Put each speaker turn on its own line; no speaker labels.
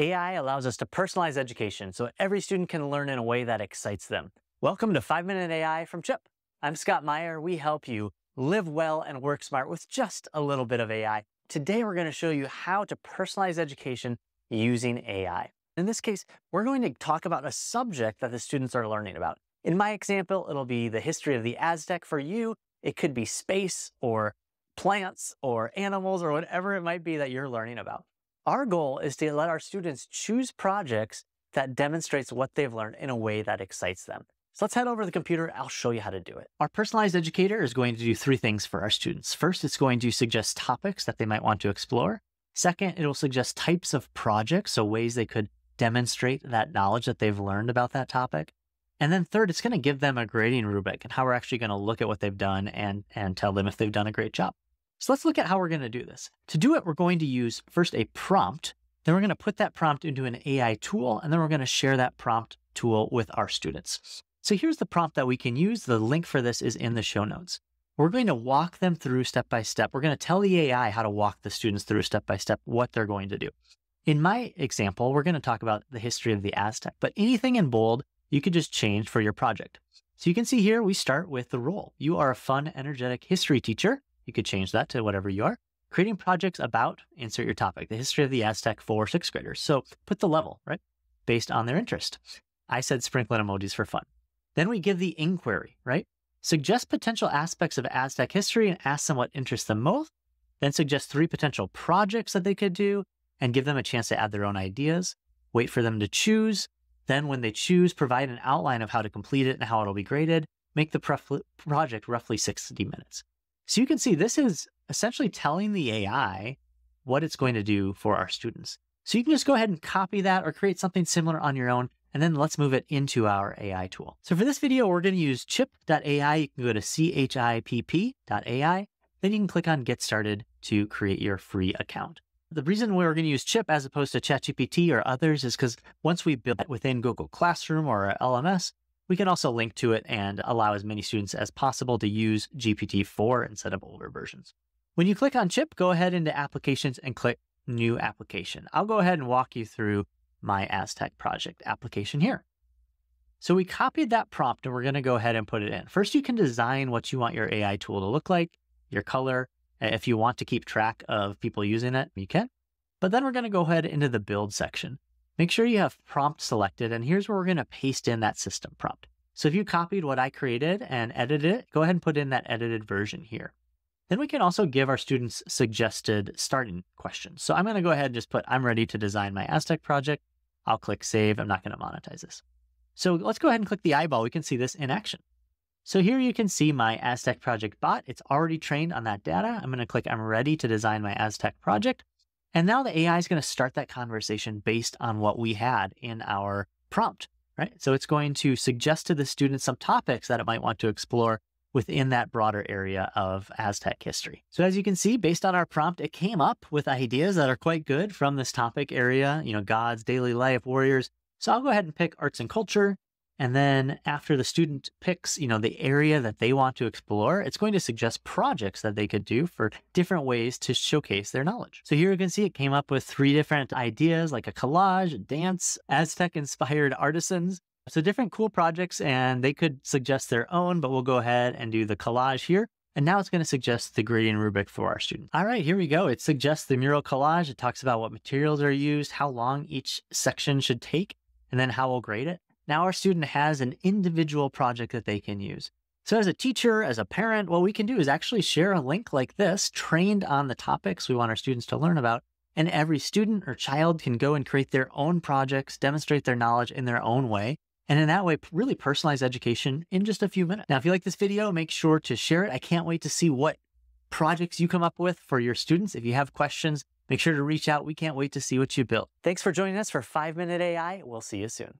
AI allows us to personalize education so every student can learn in a way that excites them. Welcome to 5 Minute AI from Chipp. I'm Scott Meyer. We help you live well and work smart with just a little bit of AI. Today, we're going to show you how to personalize education using AI. In this case, we're going to talk about a subject that the students are learning about. In my example, it'll be the history of the Aztec. For you, it could be space or plants or animals or whatever it might be that you're learning about. Our goal is to let our students choose projects that demonstrates what they've learned in a way that excites them. So let's head over to the computer. I'll show you how to do it. Our personalized educator is going to do three things for our students. First, it's going to suggest topics that they might want to explore. Second, it'll suggest types of projects, so ways they could demonstrate that knowledge that they've learned about that topic. And then third, it's going to give them a grading rubric and how we're actually going to look at what they've done and, and tell them if they've done a great job. So let's look at how we're going to do this. To do it, we're going to use first a prompt, then we're going to put that prompt into an AI tool, and then we're going to share that prompt tool with our students. So here's the prompt that we can use. The link for this is in the show notes. We're going to walk them through step by step. We're going to tell the AI how to walk the students through step by step what they're going to do. In my example, we're going to talk about the history of the Aztec, but anything in bold you could just change for your project. So you can see here, we start with the role. You are a fun, energetic history teacher. You could change that to whatever you are. Creating projects about, insert your topic, the history of the Aztec for sixth graders. So put the level, right? Based on their interest. I said sprinkling emojis for fun. Then we give the inquiry, right? Suggest potential aspects of Aztec history and ask them what interests them most. Then suggest three potential projects that they could do and give them a chance to add their own ideas. Wait for them to choose. Then, when they choose, provide an outline of how to complete it and how it'll be graded. Make the project roughly 60 minutes. So you can see this is essentially telling the AI what it's going to do for our students. So you can just go ahead and copy that or create something similar on your own. And then let's move it into our AI tool. So for this video, we're going to use chipp.ai. You can go to chipp.ai. Then you can click on get started to create your free account. The reason we're going to use Chipp as opposed to ChatGPT or others is because once we build it within Google Classroom or LMS, we can also link to it and allow as many students as possible to use GPT-4 instead of older versions. When you click on Chipp, go ahead into Applications and click New Application. I'll go ahead and walk you through my Aztec project application here. So we copied that prompt and we're going to go ahead and put it in. First, you can design what you want your AI tool to look like, your color. If you want to keep track of people using it, you can. But then we're going to go ahead into the build section. Make sure you have prompt selected, and here's where we're going to paste in that system prompt. So if you copied what I created and edited it, go ahead and put in that edited version here. Then we can also give our students suggested starting questions. So I'm going to go ahead and just put, I'm ready to design my Aztec project. I'll click save. I'm not going to monetize this. So let's go ahead and click the eyeball. We can see this in action. So here you can see my Aztec project bot. It's already trained on that data. I'm going to click I'm ready to design my Aztec project. And now the AI is going to start that conversation based on what we had in our prompt, right? So it's going to suggest to the student some topics that it might want to explore within that broader area of Aztec history. So as you can see, based on our prompt, it came up with ideas that are quite good from this topic area, you know, gods, daily life, warriors. So I'll go ahead and pick arts and culture, and then after the student picks, you know, the area that they want to explore, it's going to suggest projects that they could do for different ways to showcase their knowledge. So here you can see it came up with three different ideas like a collage, a dance, Aztec inspired artisans. So different cool projects and they could suggest their own, but we'll go ahead and do the collage here. And now it's going to suggest the grading rubric for our students. All right, here we go. It suggests the mural collage. It talks about what materials are used, how long each section should take, and then how we'll grade it. Now our student has an individual project that they can use. So as a teacher, as a parent, what we can do is actually share a link like this, trained on the topics we want our students to learn about. And every student or child can go and create their own projects, demonstrate their knowledge in their own way. And in that way, really personalize education in just a few minutes. Now, if you like this video, make sure to share it. I can't wait to see what projects you come up with for your students. If you have questions, make sure to reach out. We can't wait to see what you built. Thanks for joining us for 5 Minute AI. We'll see you soon.